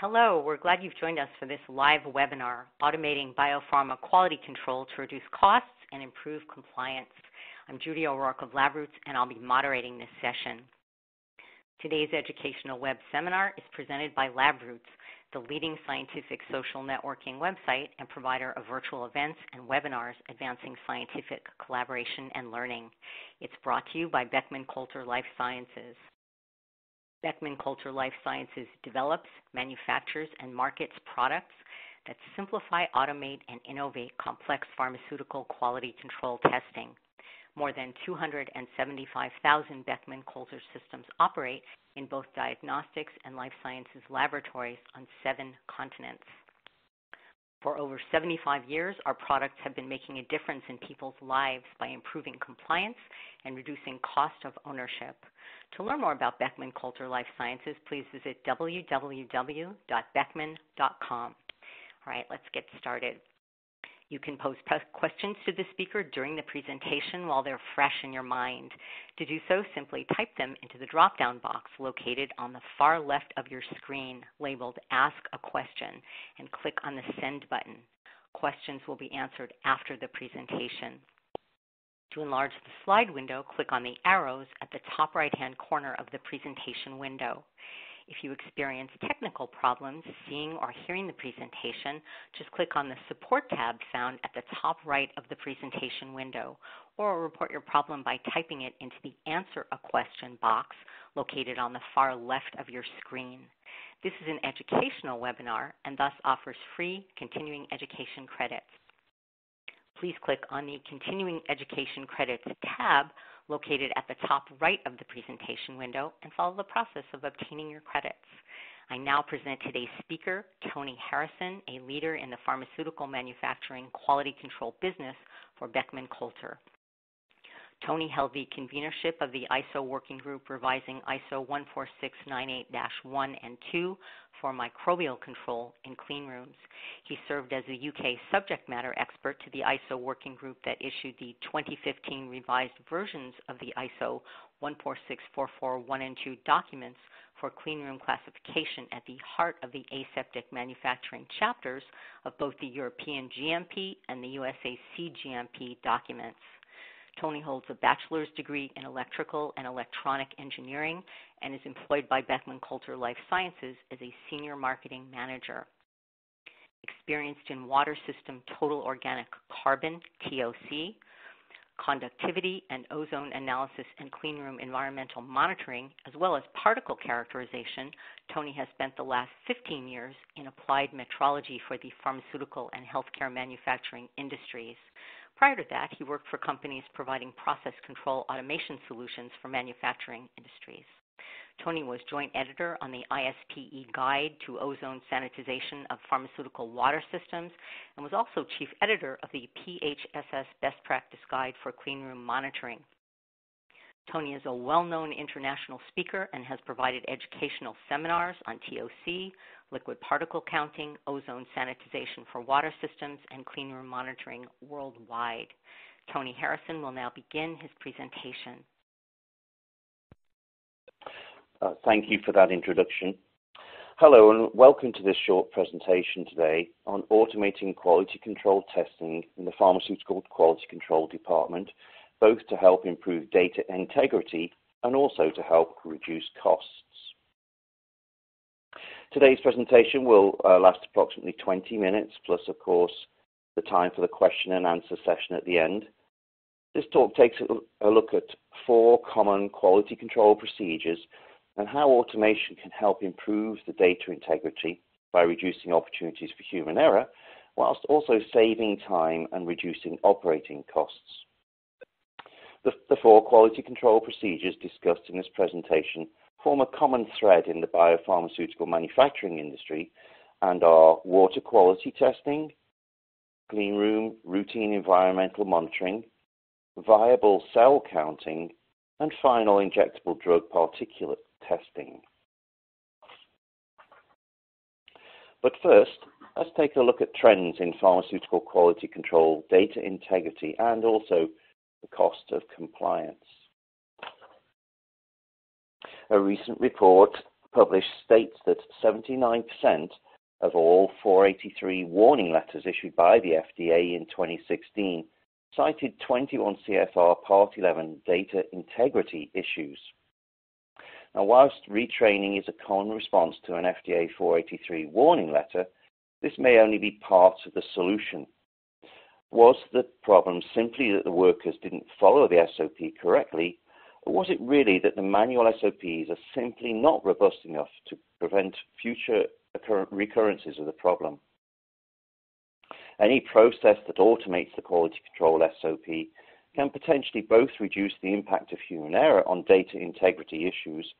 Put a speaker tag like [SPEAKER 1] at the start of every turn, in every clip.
[SPEAKER 1] Hello, we're glad you've joined us for this live webinar, Automating Biopharma Quality Control to Reduce Costs and Improve Compliance. I'm Judy O'Rourke of LabRoots, and I'll be moderating this session. Today's educational web seminar is presented by LabRoots, the leading scientific social networking website and provider of virtual events and webinars advancing scientific collaboration and learning. It's brought to you by Beckman Coulter Life Sciences. Beckman Coulter Life Sciences develops, manufactures, and markets products that simplify, automate, and innovate complex pharmaceutical quality control testing. More than 275,000 Beckman Coulter systems operate in both diagnostics and life sciences laboratories on seven continents. For over 75 years, our products have been making a difference in people's lives by improving compliance and reducing cost of ownership. To learn more about Beckman Coulter Life Sciences, please visit www.beckman.com. All right, let's get started. You can pose questions to the speaker during the presentation while they're fresh in your mind. To do so, simply type them into the drop-down box located on the far left of your screen labeled Ask a Question and click on the Send button. Questions will be answered after the presentation. To enlarge the slide window, click on the arrows at the top right-hand corner of the presentation window. If you experience technical problems seeing or hearing the presentation, just click on the Support tab found at the top right of the presentation window, or report your problem by typing it into the Answer a Question box located on the far left of your screen. This is an educational webinar and thus offers free continuing education credits. Please click on the Continuing Education Credits tab located at the top right of the presentation window and follow the process of obtaining your credits. I now present today's speaker, Tony Harrison, a leader in the pharmaceutical manufacturing quality control business for Beckman Coulter. Tony held the convenorship of the ISO working group revising ISO 14698-1 and 2 for microbial control in clean rooms. He served as a UK subject matter expert to the ISO working group that issued the 2015 revised versions of the ISO 14644-1 and 2 documents for cleanroom classification at the heart of the aseptic manufacturing chapters of both the European GMP and the USA CGMP documents. Tony holds a bachelor's degree in electrical and electronic engineering and is employed by Beckman Coulter Life Sciences as a senior marketing manager. Experienced in water system total organic carbon, TOC, conductivity and ozone analysis and cleanroom environmental monitoring, as well as particle characterization, Tony has spent the last 15 years in applied metrology for the pharmaceutical and healthcare manufacturing industries. Prior to that, he worked for companies providing process control automation solutions for manufacturing industries. Tony was joint editor on the ISPE Guide to Ozone Sanitization of Pharmaceutical Water Systems and was also chief editor of the PHSS Best Practice Guide for Cleanroom Monitoring. Tony is a well known international speaker and has provided educational seminars on TOC, liquid particle counting, ozone sanitization for water systems, and cleanroom monitoring worldwide. Tony Harrison will now begin his presentation.
[SPEAKER 2] Uh, thank you for that introduction. Hello and welcome to this short presentation today on automating quality control testing in the Pharmaceutical Quality Control Department, both to help improve data integrity and also to help reduce costs. Today's presentation will uh, last approximately 20 minutes, plus, of course, the time for the question and answer session at the end. This talk takes a look at four common quality control procedures and how automation can help improve the data integrity by reducing opportunities for human error, whilst also saving time and reducing operating costs. The, the four quality control procedures discussed in this presentation form a common thread in the biopharmaceutical manufacturing industry and are water quality testing, clean room routine environmental monitoring, viable cell counting, and final injectable drug particulate testing. But first, let's take a look at trends in pharmaceutical quality control, data integrity, and also the cost of compliance. A recent report published states that 79% of all 483 warning letters issued by the FDA in 2016 cited 21 CFR Part 11 data integrity issues. Now, whilst retraining is a common response to an FDA 483 warning letter, this may only be part of the solution. Was the problem simply that the workers didn't follow the SOP correctly, or was it really that the manual SOPs are simply not robust enough to prevent future recurrences of the problem? Any process that automates the quality control SOP can potentially both reduce the impact of human error on data integrity issues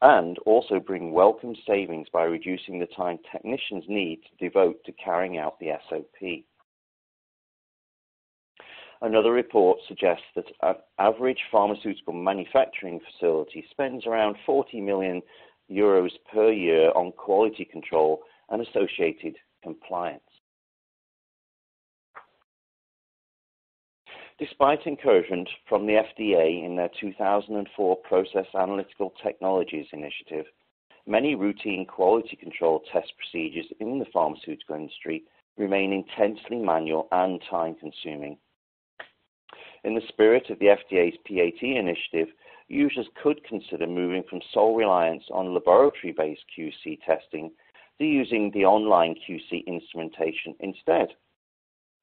[SPEAKER 2] and also bring welcome savings by reducing the time technicians need to devote to carrying out the SOP. Another report suggests that an average pharmaceutical manufacturing facility spends around 40 million euros per year on quality control and associated compliance. Despite encouragement from the FDA in their 2004 Process Analytical Technologies Initiative, many routine quality control test procedures in the pharmaceutical industry remain intensely manual and time consuming. In the spirit of the FDA's PAT initiative, users could consider moving from sole reliance on laboratory based QC testing to using the online QC instrumentation instead.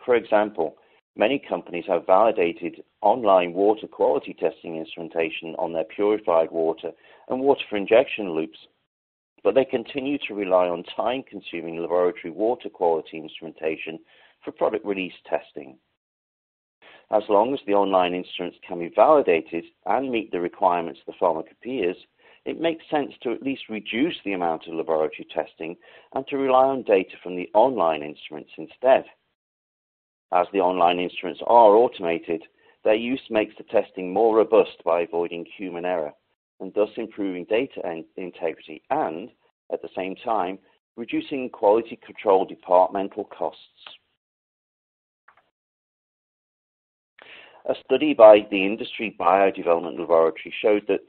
[SPEAKER 2] For example, Many companies have validated online water quality testing instrumentation on their purified water and water for injection loops, but they continue to rely on time consuming laboratory water quality instrumentation for product release testing. As long as the online instruments can be validated and meet the requirements of the pharmacopoeias, it makes sense to at least reduce the amount of laboratory testing and to rely on data from the online instruments instead. As the online instruments are automated, their use makes the testing more robust by avoiding human error and thus improving data integrity and, at the same time, reducing quality control departmental costs. A study by the Industry Biodevelopment Laboratory showed that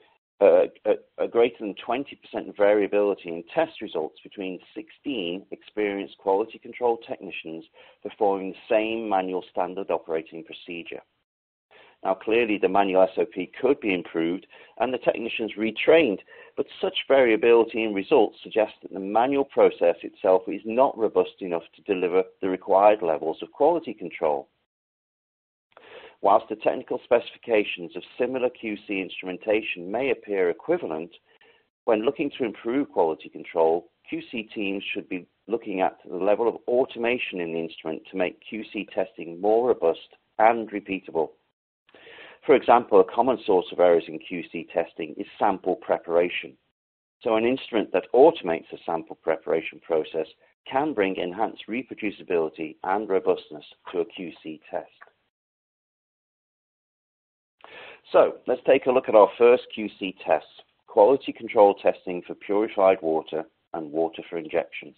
[SPEAKER 2] uh, a, a, greater than 20% variability in test results between 16 experienced quality control technicians performing the same manual standard operating procedure. Now, clearly, the manual SOP could be improved and the technicians retrained, but such variability in results suggests that the manual process itself is not robust enough to deliver the required levels of quality control. Whilst the technical specifications of similar QC instrumentation may appear equivalent, when looking to improve quality control, QC teams should be looking at the level of automation in the instrument to make QC testing more robust and repeatable. For example, a common source of errors in QC testing is sample preparation. So an instrument that automates the sample preparation process can bring enhanced reproducibility and robustness to a QC test. So let's take a look at our first QC tests, quality control testing for purified water and water for injection.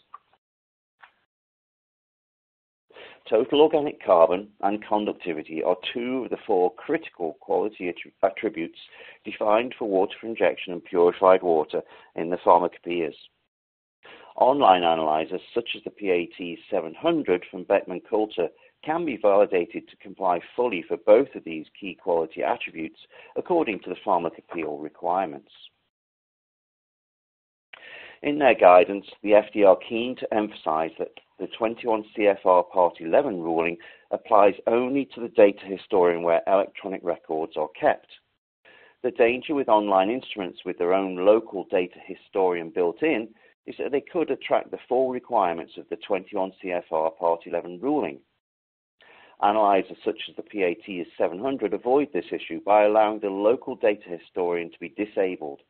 [SPEAKER 2] Total organic carbon and conductivity are two of the four critical quality attributes defined for water for injection and purified water in the pharmacopoeias. Online analyzers such as the PAT 700 from Beckman Coulter can be validated to comply fully for both of these key quality attributes according to the pharmacopoeial requirements. In their guidance, the FDA are keen to emphasize that the 21 CFR Part 11 ruling applies only to the data historian where electronic records are kept. The danger with online instruments with their own local data historian built in is that they could attract the full requirements of the 21 CFR Part 11 ruling. Analyzers such as the PAT 700 avoid this issue by allowing the local data historian to be disabled,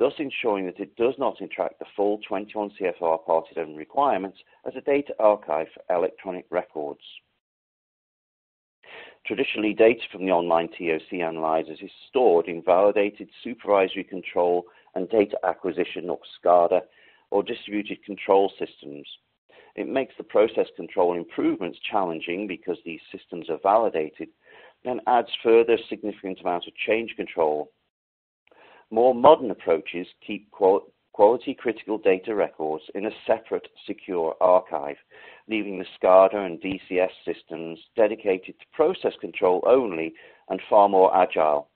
[SPEAKER 2] thus ensuring that it does not interact the full 21 CFR Part 11 requirements as a data archive for electronic records. Traditionally, data from the online TOC analyzers is stored in validated supervisory control and data acquisition or SCADA or distributed control systems it makes the process control improvements challenging because these systems are validated and adds further significant amount of change control. More modern approaches keep quality critical data records in a separate secure archive, leaving the SCADA and DCS systems dedicated to process control only and far more agile.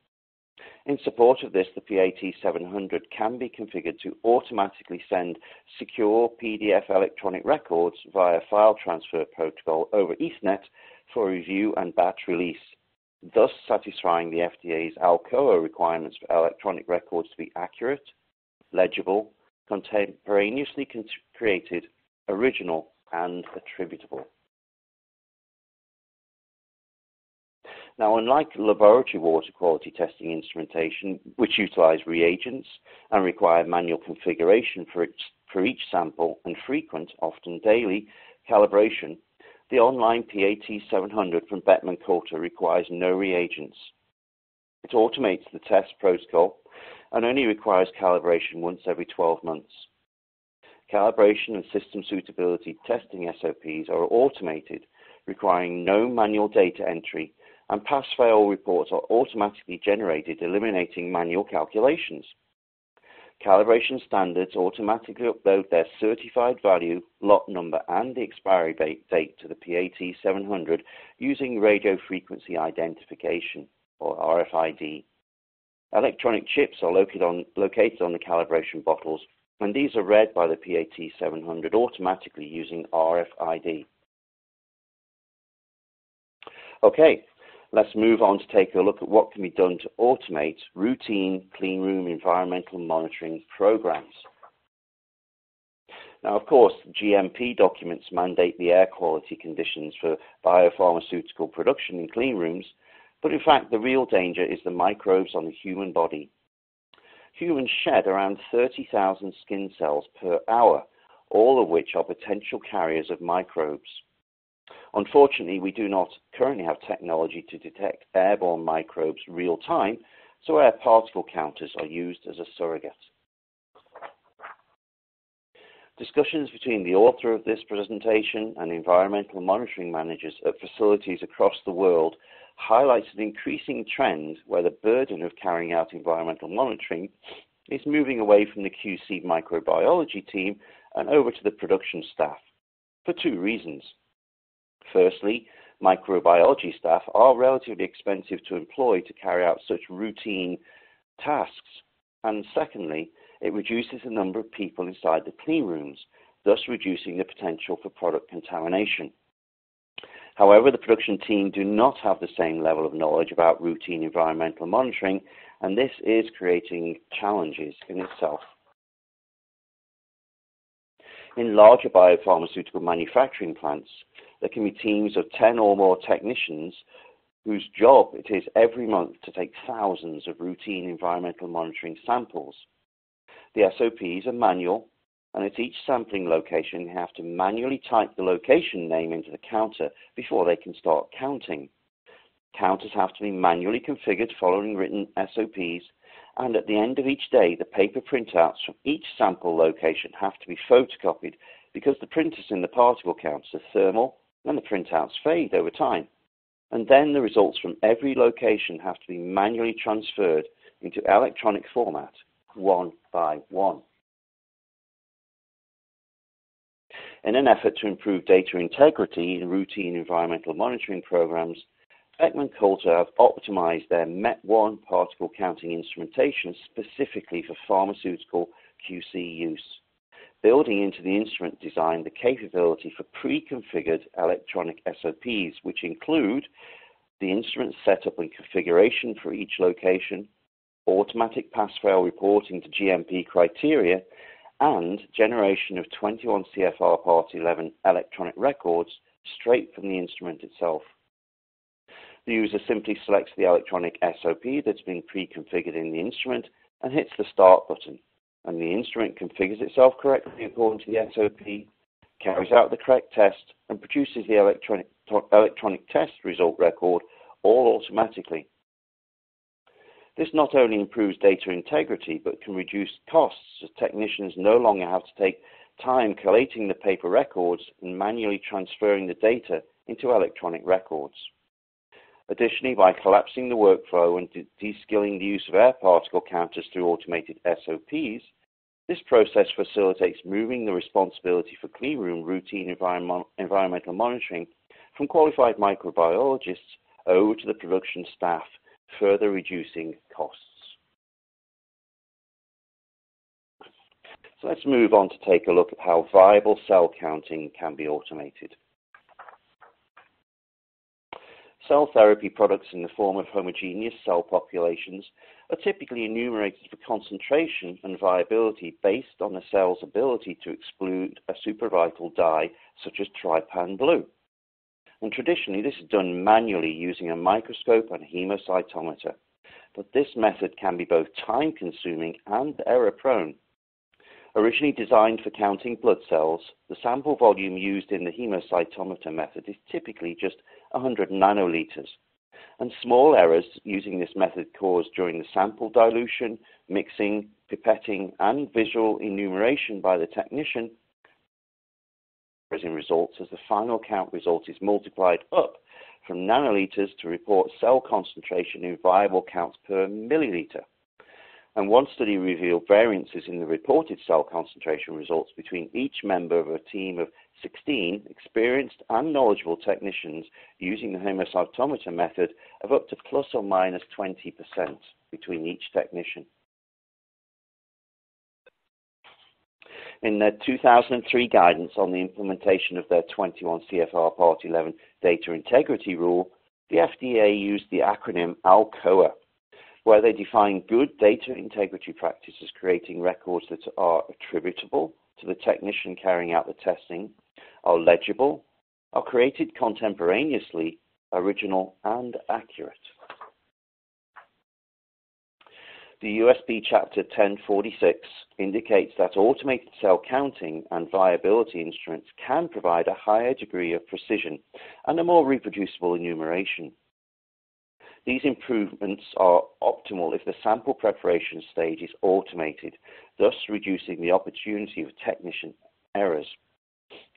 [SPEAKER 2] In support of this, the PAT700 can be configured to automatically send secure PDF electronic records via file transfer protocol over Ethernet for review and batch release, thus satisfying the FDA's ALCOA requirements for electronic records to be accurate, legible, contemporaneously created, original, and attributable. Now, unlike laboratory water quality testing instrumentation, which utilize reagents and require manual configuration for, each, for each sample and frequent, often daily, calibration, the online PAT700 from Beckman Coulter requires no reagents. It automates the test protocol and only requires calibration once every 12 months. Calibration and system suitability testing SOPs are automated, requiring no manual data entry, and pass-fail reports are automatically generated, eliminating manual calculations. Calibration standards automatically upload their certified value, lot number, and the expiry date to the PAT700 using radio frequency identification, or RFID. Electronic chips are located on, located on the calibration bottles, and these are read by the PAT700 automatically using RFID. Okay, let's move on to take a look at what can be done to automate routine clean room environmental monitoring programs. Now, of course, GMP documents mandate the air quality conditions for biopharmaceutical production in clean rooms, but in fact, the real danger is the microbes on the human body. Humans shed around 30,000 skin cells per hour, all of which are potential carriers of microbes. Unfortunately, we do not currently have technology to detect airborne microbes real time, so air particle counters are used as a surrogate. Discussions between the author of this presentation and environmental monitoring managers at facilities across the world highlights an increasing trend where the burden of carrying out environmental monitoring is moving away from the QC microbiology team and over to the production staff for two reasons. Firstly, microbiology staff are relatively expensive to employ to carry out such routine tasks. And secondly, it reduces the number of people inside the clean rooms, thus reducing the potential for product contamination. However, the production team do not have the same level of knowledge about routine environmental monitoring, and this is creating challenges in itself. In larger biopharmaceutical manufacturing plants, there can be teams of 10 or more technicians whose job it is every month to take thousands of routine environmental monitoring samples. The SOPs are manual and at each sampling location, they have to manually type the location name into the counter before they can start counting. Counters have to be manually configured following written SOPs, and at the end of each day, the paper printouts from each sample location have to be photocopied because the printers in the particle counts are thermal and the printouts fade over time. And then the results from every location have to be manually transferred into electronic format, one by one. In an effort to improve data integrity in routine environmental monitoring programs, Beckman Coulter have optimized their MET ONE particle counting instrumentation specifically for pharmaceutical QC use, building into the instrument design the capability for pre-configured electronic SOPs, which include the instrument setup and configuration for each location, automatic pass-fail reporting to GMP criteria, and generation of 21 CFR Part 11 electronic records straight from the instrument itself. The user simply selects the electronic SOP that's been pre-configured in the instrument and hits the Start button, and the instrument configures itself correctly according to the SOP, carries out the correct test, and produces the electronic, electronic test result record all automatically. This not only improves data integrity, but can reduce costs as technicians no longer have to take time collating the paper records and manually transferring the data into electronic records. Additionally, by collapsing the workflow and de-skilling the use of air particle counters through automated SOPs, This process facilitates moving the responsibility for cleanroom routine environment, environmental monitoring from qualified microbiologists over to the production staff, further reducing costs. So let's move on to take a look at how viable cell counting can be automated. Cell therapy products in the form of homogeneous cell populations are typically enumerated for concentration and viability based on the cell's ability to exclude a supravital dye such as trypan blue. And traditionally, this is done manually using a microscope and hemocytometer. But this method can be both time consuming and error prone. Originally designed for counting blood cells, the sample volume used in the hemocytometer method is typically just 100 nanoliters. And small errors using this method caused during the sample dilution, mixing, pipetting, and visual enumeration by the technician in results as the final count result is multiplied up from nanoliters to report cell concentration in viable counts per milliliter and one study revealed variances in the reported cell concentration results between each member of a team of 16 experienced and knowledgeable technicians using the hemocytometer method of up to plus or minus 20% between each technician. In their 2003 guidance on the implementation of their 21 CFR Part 11 data integrity rule, the FDA used the acronym ALCOA where they define good data integrity practices, creating records that are attributable to the technician carrying out the testing, are legible, are created contemporaneously, original, and accurate. The USP Chapter 1046 indicates that automated cell counting and viability instruments can provide a higher degree of precision and a more reproducible enumeration. These improvements are optimal if the sample preparation stage is automated, thus reducing the opportunity of technician errors.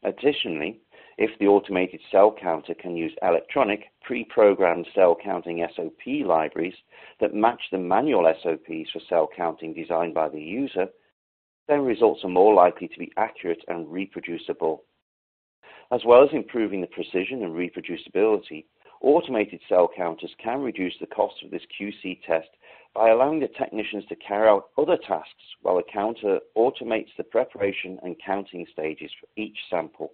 [SPEAKER 2] Additionally, if the automated cell counter can use electronic, pre-programmed cell counting SOP libraries that match the manual SOPs for cell counting designed by the user, then results are more likely to be accurate and reproducible. As well as improving the precision and reproducibility, Automated cell counters can reduce the cost of this QC test by allowing the technicians to carry out other tasks while the counter automates the preparation and counting stages for each sample.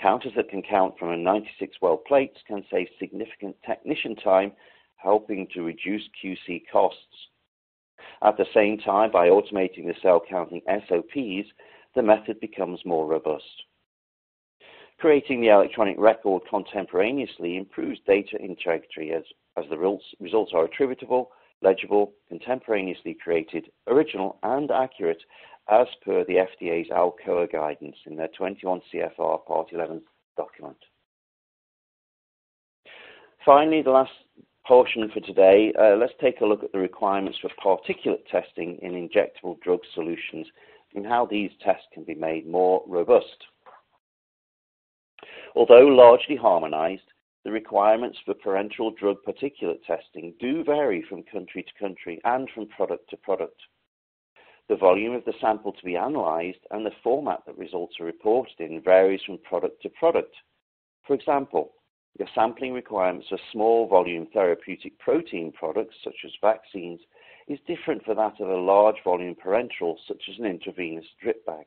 [SPEAKER 2] Counters that can count from a 96 well plates can save significant technician time, helping to reduce QC costs. At the same time, by automating the cell counting SOPs, the method becomes more robust. Creating the electronic record contemporaneously improves data integrity as, as the results are attributable, legible, contemporaneously created, original, and accurate as per the FDA's ALCOA guidance in their 21 CFR Part 11 document. Finally, the last portion for today, uh, let's take a look at the requirements for particulate testing in injectable drug solutions and how these tests can be made more robust. Although largely harmonized, the requirements for parenteral drug particulate testing do vary from country to country and from product to product. The volume of the sample to be analyzed and the format that results are reported in varies from product to product. For example, the sampling requirements for small volume therapeutic protein products, such as vaccines, is different for that of a large volume parenteral, such as an intravenous drip bag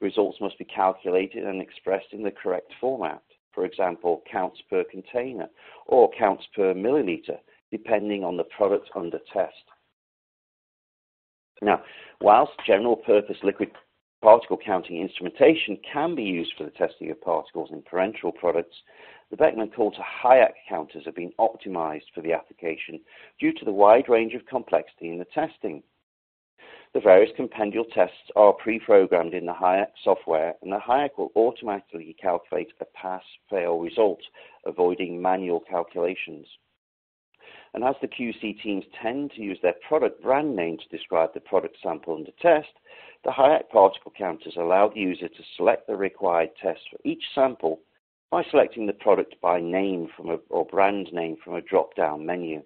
[SPEAKER 2] results must be calculated and expressed in the correct format. For example, counts per container or counts per milliliter, depending on the product under test. Now, whilst general purpose liquid particle counting instrumentation can be used for the testing of particles in parenteral products, the Beckman Coulter HIAC counters have been optimized for the application due to the wide range of complexity in the testing. The various compendial tests are pre-programmed in the HIAC software, and the HIAC will automatically calculate a pass-fail result, avoiding manual calculations. And as the QC teams tend to use their product brand name to describe the product sample under test, the HIAC particle counters allow the user to select the required test for each sample by selecting the product by name from a, or brand name from a drop-down menu.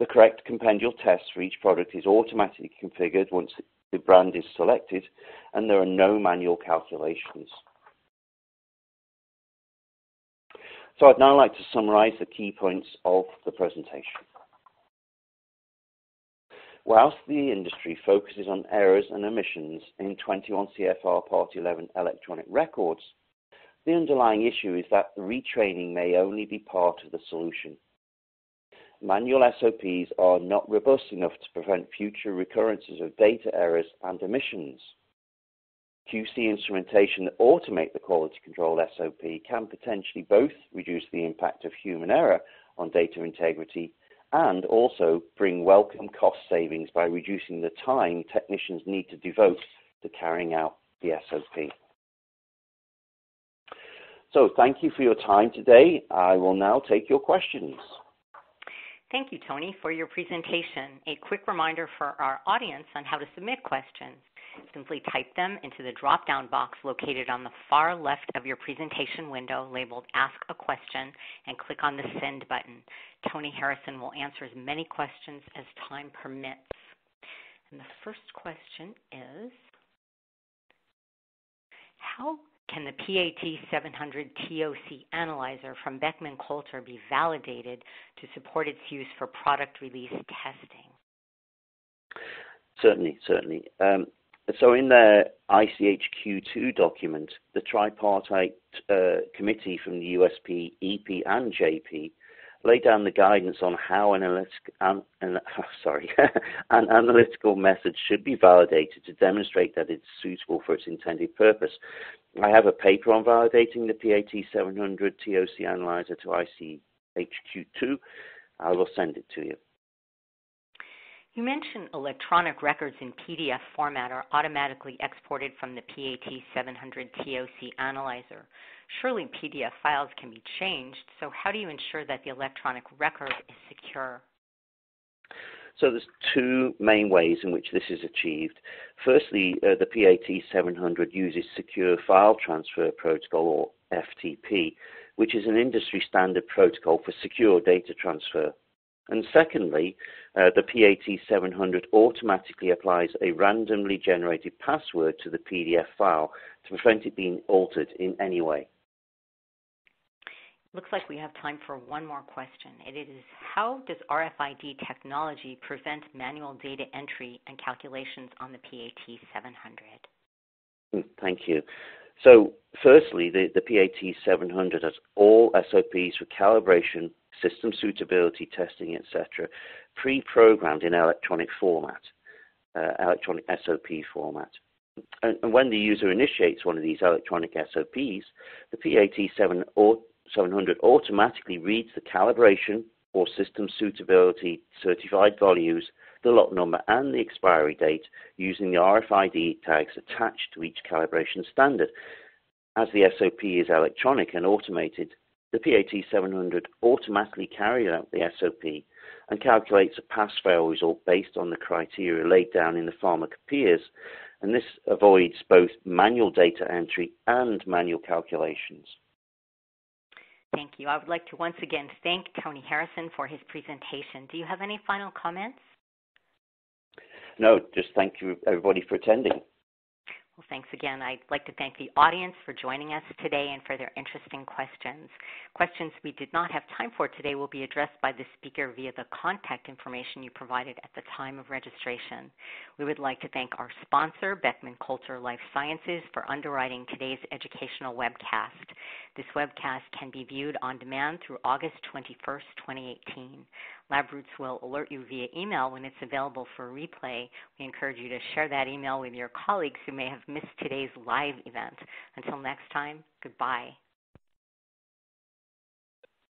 [SPEAKER 2] The correct compendial test for each product is automatically configured once the brand is selected, and there are no manual calculations. So I'd now like to summarize the key points of the presentation. Whilst the industry focuses on errors and omissions in 21 CFR Part 11 electronic records, the underlying issue is that retraining may only be part of the solution. Manual SOPs are not robust enough to prevent future recurrences of data errors and omissions. QC instrumentation that automate the quality control SOP can potentially both reduce the impact of human error on data integrity and also bring welcome cost savings by reducing the time technicians need to devote to carrying out the SOP. So thank you for your time today. I will now take your questions.
[SPEAKER 1] Thank you, Tony, for your presentation. A quick reminder for our audience on how to submit questions. Simply type them into the drop-down box located on the far left of your presentation window labeled Ask a Question and click on the Send button. Tony Harrison will answer as many questions as time permits. And the first question is, how can the PAT 700 TOC analyzer from Beckman Coulter be validated to support its use for product release testing?
[SPEAKER 2] Certainly, certainly. Um, so in the ICHQ2 document, the tripartite uh, committee from the USP, EP, and JP lay down the guidance on how an, an, an oh, sorry, an analytical method should be validated to demonstrate that it's suitable for its intended purpose. I have a paper on validating the PAT 700 TOC analyzer to ICHQ2. I will send it to you.
[SPEAKER 1] You mentioned electronic records in PDF format are automatically exported from the PAT 700 TOC analyzer. Surely PDF files can be changed, so how do you ensure that the electronic record is secure?
[SPEAKER 2] So there's two main ways in which this is achieved. Firstly, uh, the PAT 700 uses Secure File Transfer Protocol, or FTP, which is an industry standard protocol for secure data transfer. And secondly, uh, the PAT 700 automatically applies a randomly generated password to the PDF file to prevent it being altered in any way.
[SPEAKER 1] Looks like we have time for one more question. It is how does RFID technology prevent manual data entry and calculations on the PAT 700?
[SPEAKER 2] Hmm, thank you. So, firstly, the, the PAT 700 has all SOPs for calibration, system suitability testing, etc., pre programmed in electronic format, uh, electronic SOP format. And, and, when the user initiates one of these electronic SOPs, the PAT 7 700 automatically reads the calibration or system suitability certified values, the lot number, and the expiry date using the RFID tags attached to each calibration standard. As the SOP is electronic and automated, the PAT 700 automatically carries out the SOP and calculates a pass-fail result based on the criteria laid down in the pharmacopoeias, and this avoids both manual data entry and manual calculations.
[SPEAKER 1] Thank you. I would like to once again thank Tony Harrison for his presentation. Do you have any final comments?
[SPEAKER 2] No, just thank you everybody for attending.
[SPEAKER 1] Well, thanks again. I'd like to thank the audience for joining us today and for their interesting questions. Questions we did not have time for today will be addressed by the speaker via the contact information you provided at the time of registration. We would like to thank our sponsor, Beckman Coulter Life Sciences, for underwriting today's educational webcast. This webcast can be viewed on demand through August 21st, 2018. LabRoots will alert you via email when it's available for replay. We encourage you to share that email with your colleagues who may have missed today's live event. Until next time, goodbye.